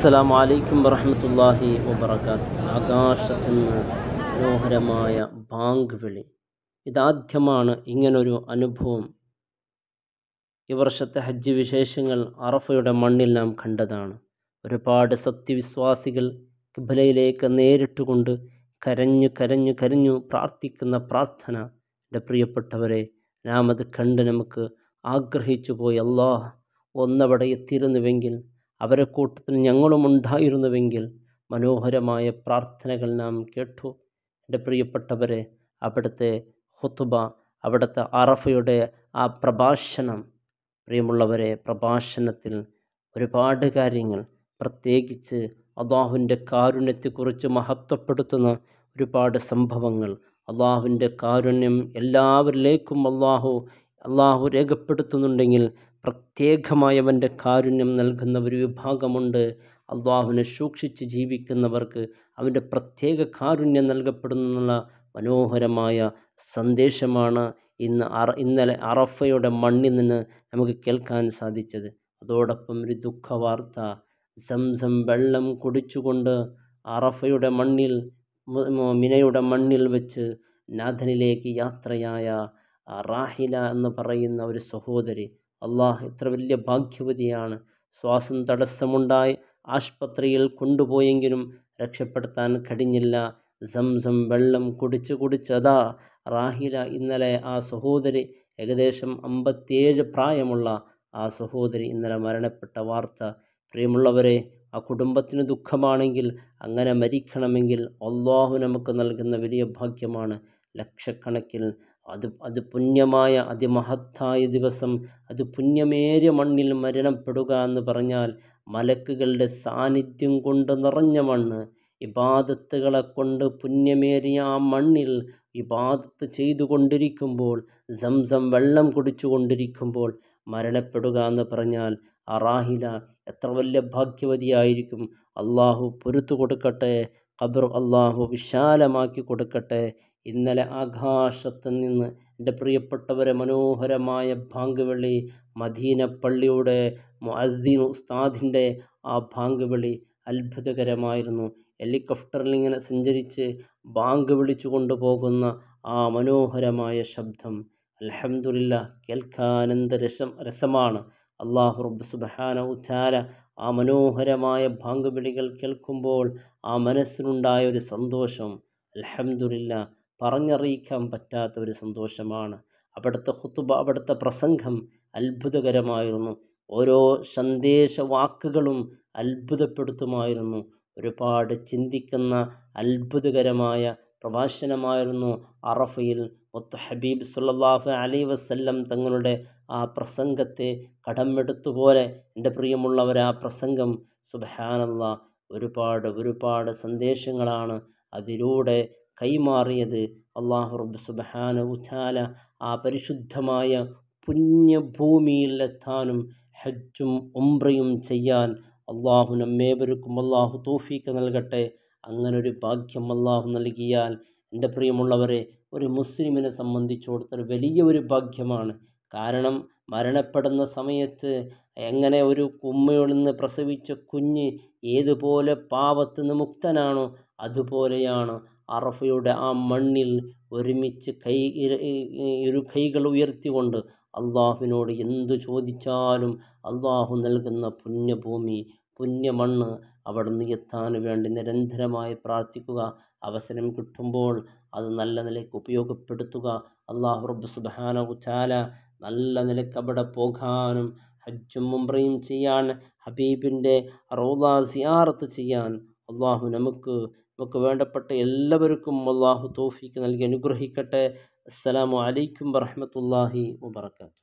അസ്സലാമു അലൈക്കും വറഹ്മത്തുള്ളാഹി വബറകാത്ത് ആകാശത്ത് നിന്ന് മനോഹരമായ ബാങ്ക് വിളി. ഇതാദ്യമാണ് ഇങ്ങനൊരു അനുഭവം. ഈ വർഷത്തെ ഹജ്ജ് വിശേഷങ്ങൾ അറഫയുടെ മണ്ണിൽ നാം കണ്ടതാണ്. ഒരുപാട് സത്യവിശ്വാസികൾ കിബലയിലേക്ക് നേരിട്ടുകൊണ്ട് കരഞ്ഞു കരഞ്ഞു കരഞ്ഞു പ്രാർത്ഥിക്കുന്ന പ്രാർത്ഥന. എന്റെ പ്രിയപ്പെട്ടവരെ നാം അത് കണ്ട് നമുക്ക് ആഗ്രഹിച്ചു പോയി. അല്ലാഹ് ഒന്നവിടെ എത്തിയിരുന്നുവെങ്കിൽ അവരെ കൂട്ടത്തിൽ ഞങ്ങളും ഉണ്ടായിരുന്നുവെങ്കിൽ മനോഹരമായ പ്രാർത്ഥനകൾ നാം കേട്ടു. എന്റെ പ്രിയപ്പെട്ടവരെ അവിടുത്തെ ഹുത്തുബ അവിടുത്തെ അറഫയുടെ ആ പ്രഭാഷണം. പ്രിയമുള്ളവരെ പ്രഭാഷണത്തിൽ ഒരുപാട് കാര്യങ്ങൾ പ്രത്യേകിച്ച് അള്ളാഹുവിന്റെ കാരുണ്യത്തെക്കുറിച്ച് മഹത്വപ്പെടുത്തുന്ന ഒരുപാട് സംഭവങ്ങൾ. അള്ളാഹുവിന്റെ കാരുണ്യം എല്ലാവരിലേക്കും അള്ളാഹു അള്ളാഹു രേഖപ്പെടുത്തുന്നുണ്ടെങ്കിൽ പ്രത്യേകമായവന്റെ കാരുണ്യം നൽകുന്ന ഒരു വിഭാഗമുണ്ട്. അള്ളാഹുവിനെ സൂക്ഷിച്ച് ജീവിക്കുന്നവർക്ക് അവന്റെ പ്രത്യേക കാരുണ്യം നൽകപ്പെടുന്നുള്ള മനോഹരമായ സന്ദേശമാണ് ഇന്ന് അറ ഇന്നലെ അറഫയുടെ മണ്ണിൽ നിന്ന് നമുക്ക് കേൾക്കാൻ സാധിച്ചത്. അതോടൊപ്പം ഒരു ദുഃഖവാർത്ത. സംസം വെള്ളം കുടിച്ചുകൊണ്ട് അറഫയുടെ മണ്ണിൽ മിനയുടെ മണ്ണിൽ വെച്ച് നാഥനിലേക്ക് യാത്രയായ റാഹില എന്ന് പറയുന്ന ഒരു സഹോദരി അള്ളാഹ് എത്ര വലിയ ഭാഗ്യവതിയാണ്. ശ്വാസം തടസ്സമുണ്ടായി ആശുപത്രിയിൽ കൊണ്ടുപോയെങ്കിലും രക്ഷപ്പെടുത്താൻ കഴിഞ്ഞില്ല. സംസം വെള്ളം കുടിച്ച് കുടിച്ചതാ. റാഹില ഇന്നലെ ആ സഹോദരി ഏകദേശം അമ്പത്തിയേഴ് പ്രായമുള്ള ആ സഹോദരി ഇന്നലെ മരണപ്പെട്ട വാർത്ത. പ്രിയമുള്ളവരെ ആ കുടുംബത്തിന് ദുഃഖമാണെങ്കിൽ അങ്ങനെ മരിക്കണമെങ്കിൽ അള്ളാഹു നമുക്ക് നൽകുന്ന വലിയ ഭാഗ്യമാണ്. ലക്ഷക്കണക്കിൽ അത് അത് പുണ്യമായ അതിമഹത്തായ ദിവസം അത് പുണ്യമേറിയ മണ്ണിൽ മരണപ്പെടുക എന്ന് പറഞ്ഞാൽ മലക്കുകളുടെ സാന്നിധ്യം കൊണ്ട് നിറഞ്ഞ മണ്ണ്. ഇബാദത്തുകളെ കൊണ്ട് പുണ്യമേറിയ ആ മണ്ണിൽ ഇബാദത്ത് ചെയ്തുകൊണ്ടിരിക്കുമ്പോൾ സംസം വെള്ളം കുടിച്ചുകൊണ്ടിരിക്കുമ്പോൾ മരണപ്പെടുക എന്ന് പറഞ്ഞാൽ അറാഹില എത്ര വലിയ ഭാഗ്യവതിയായിരിക്കും. അള്ളാഹു പൊരുത്തു കൊടുക്കട്ടെ. ഖബർ അള്ളാഹു വിശാലമാക്കി കൊടുക്കട്ടെ. ഇന്നലെ ആകാശത്ത് നിന്ന് എന്റെ പ്രിയപ്പെട്ടവരെ മനോഹരമായ ഭാങ്കുവിളി മദീന പള്ളിയുടെ മുഅദ്ദീൻ ഉസ്താദിന്റെ ആ ഭാങ്കുവിളി അത്ഭുതകരമായിരുന്നു. ഹെലികോപ്റ്ററിൽ ഇങ്ങനെ സഞ്ചരിച്ച് ബാങ്ക് വിളിച്ചു കൊണ്ടുപോകുന്ന ആ മനോഹരമായ ശബ്ദം അലഹമുല്ല കേൾക്കാനന്ദ രസം രസമാണ്. അള്ളാഹു റബ്ബ് സുബഹാന ഉച്ചാര ആ മനോഹരമായ ബാങ്ക് കേൾക്കുമ്പോൾ ആ മനസ്സിനുണ്ടായ ഒരു സന്തോഷം അലഹമുല്ല പറഞ്ഞറിയിക്കാൻ പറ്റാത്ത ഒരു സന്തോഷമാണ്. അവിടുത്തെ ഹുത്തുബ അവിടുത്തെ പ്രസംഗം അത്ഭുതകരമായിരുന്നു. ഓരോ സന്ദേശ വാക്കുകളും അത്ഭുതപ്പെടുത്തുമായിരുന്നു. ഒരുപാട് ചിന്തിക്കുന്ന അത്ഭുതകരമായ പ്രഭാഷണമായിരുന്നു അറഫയിൽ മുത്ത ഹബീബ് സുല്ലാഹു അലൈ വസ്ല്ലം തങ്ങളുടെ ആ പ്രസംഗത്തെ കടമെടുത്തുപോലെ എന്റെ പ്രിയമുള്ളവർ ആ പ്രസംഗം സുബഹാനല്ല ഒരുപാട് ഒരുപാട് സന്ദേശങ്ങളാണ് അതിലൂടെ കൈമാറിയത്. അള്ളാഹു റബ്ബ് സുബഹാന ഉച്ചാല ആ പരിശുദ്ധമായ പുണ്യഭൂമിയിലെത്താനും ഹജ്ജും ഉംറയും ചെയ്യാൻ അള്ളാഹു നമ്മേവർക്കും അള്ളാഹു തോഫീക്ക് നൽകട്ടെ. അങ്ങനൊരു ഭാഗ്യം അള്ളാഹു നൽകിയാൽ എന്റെ പ്രിയമുള്ളവരെ ഒരു മുസ്ലിമിനെ സംബന്ധിച്ചിടത്തോളം വലിയ ഒരു ഭാഗ്യമാണ് കാരണം മരണപ്പെടുന്ന സമയത്ത് എങ്ങനെ ഒരു ഉമ്മയിൽ നിന്ന് പ്രസവിച്ച കുഞ്ഞ് ഏതുപോലെ പാപത്ത് മുക്തനാണോ അതുപോലെയാണ് അറഫയുടെ ആ മണ്ണിൽ ഒരുമിച്ച് കൈ ഇരു കൈകൾ ഉയർത്തിക്കൊണ്ട് അള്ളാഹുവിനോട് എന്തു ചോദിച്ചാലും അള്ളാഹു നൽകുന്ന പുണ്യഭൂമി പുണ്യമണ്ണ് അവിടെ നിന്ന് എത്താൻ വേണ്ടി നിരന്തരമായി പ്രാർത്ഥിക്കുക. അവസരം കിട്ടുമ്പോൾ അത് നല്ല നിലയ്ക്ക് ഉപയോഗപ്പെടുത്തുക. അള്ളാഹു റബ്ബ് സുബാന ഉച്ചാല നല്ല നിലയ്ക്ക് അവിടെ പോകാനും ഹജ്ജും മുംറയും ചെയ്യാൻ ഹബീബിന്റെ റോദ സിയാറത്ത് ചെയ്യാൻ അള്ളാഹു നമുക്ക് നമുക്ക് വേണ്ടപ്പെട്ട എല്ലാവർക്കും അള്ളാഹു തോഫിക്ക് നൽകി അനുഗ്രഹിക്കട്ടെ. അസ്സലാമു അലൈക്കും വറഹമത്തല്ലാഹി വബർക്കാത്തു